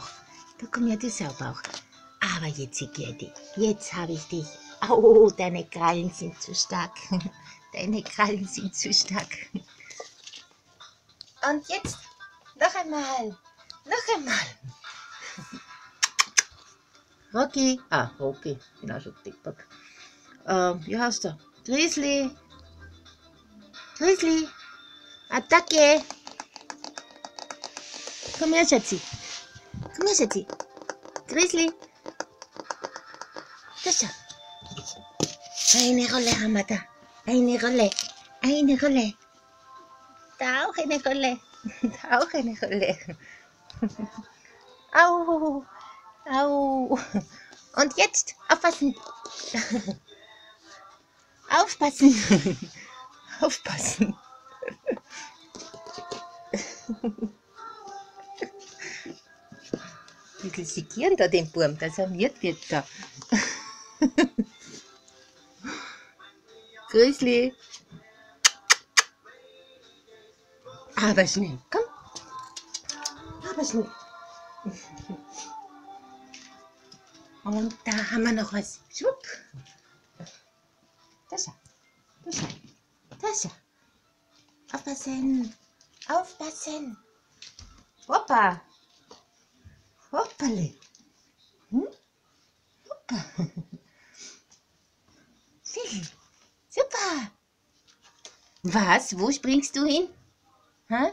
auch. Da komm ja selber auch. Aber jetzt, Gerdi, jetzt habe ich dich. Au, deine Krallen sind zu stark. Deine Krallen sind zu stark. Und jetzt noch einmal. Noch einmal. Rocky. Ah, Rocky. Bin auch schon deppert. Ähm, wie heißt der? Grizzly. Grizzly. Attacke. Komm her, Schatzi. Schatzi. Grizzly. Das. Eine Rolle haben wir da. Eine Rolle. Eine Rolle. Da auch eine Rolle. Da auch eine Rolle. Au. Au. Und jetzt aufpassen. Aufpassen. Aufpassen. Ein bisschen sekieren da den Burm, dass er nicht wird da. Grizzly. Aber schnell, komm. Aber schnell. Und da haben wir noch was. Schwupp. Das ja. Das ja. Das ja. Aufpassen. Aufpassen. Hoppa. Hoppale. Hm? Hoppa. Super. Was? Wo springst du hin? Hä?